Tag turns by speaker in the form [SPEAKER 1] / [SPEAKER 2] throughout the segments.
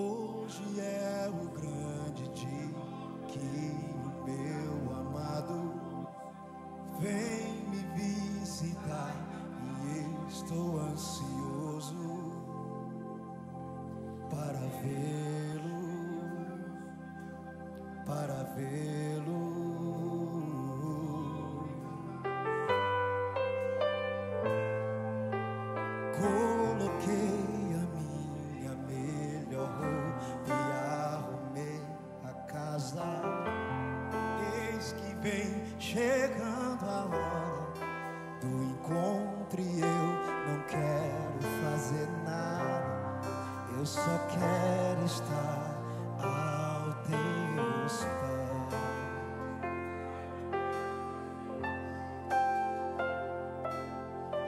[SPEAKER 1] Hoje é o grande dia que o meu amado vem me visitar e estou ansioso para vê-lo, para vê-lo. bem chegando a hora do encontro e eu não quero fazer nada, eu só quero estar ao teus pés.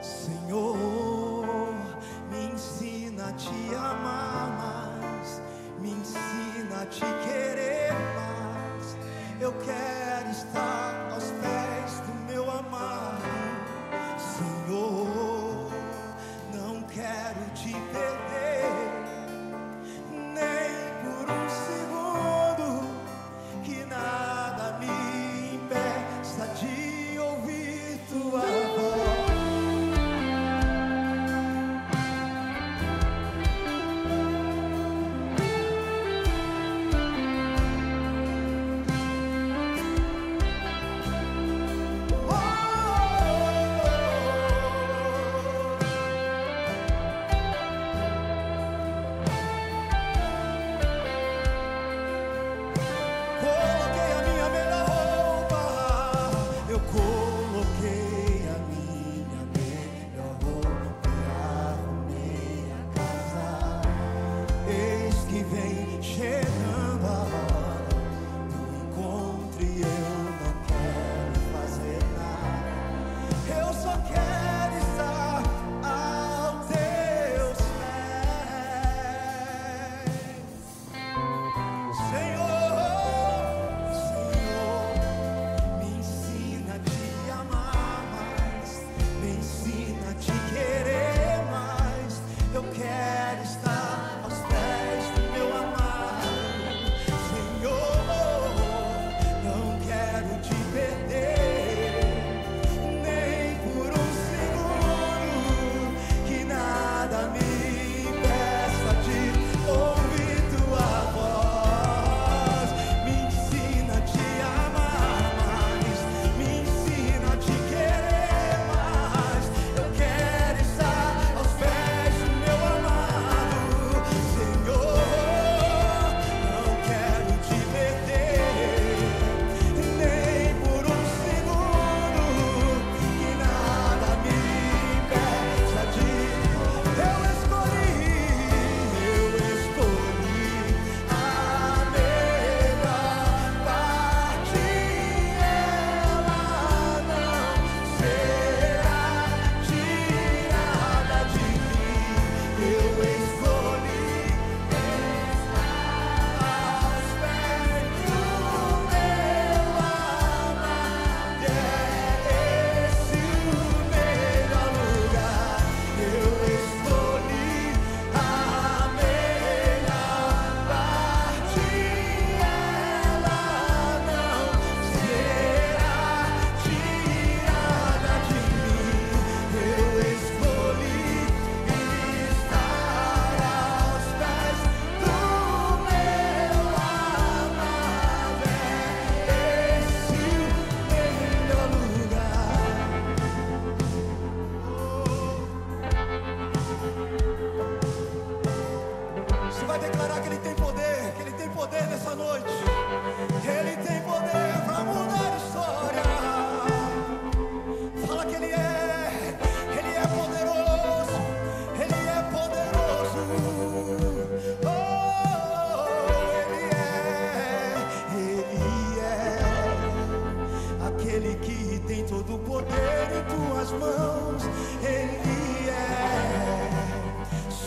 [SPEAKER 1] Senhor, me ensina a te amar mais, me ensina a te querer mais. Eu quero. estar.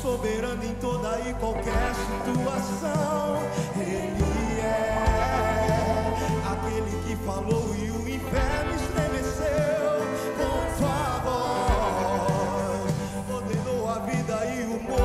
[SPEAKER 1] soberano em toda e qualquer situação. Ele é aquele que falou e o inferno estremeceu com sua voz, ordenou a vida e o mundo.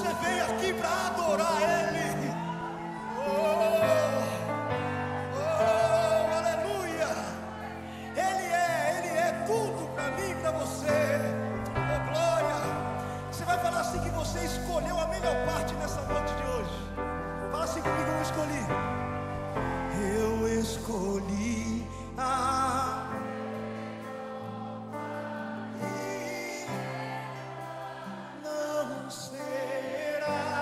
[SPEAKER 1] você veio aqui para adorar Ele. Oh, oh, aleluia. Ele é, Ele é tudo para mim, para você. Oh, glória. Você vai falar assim que você escolheu. Não será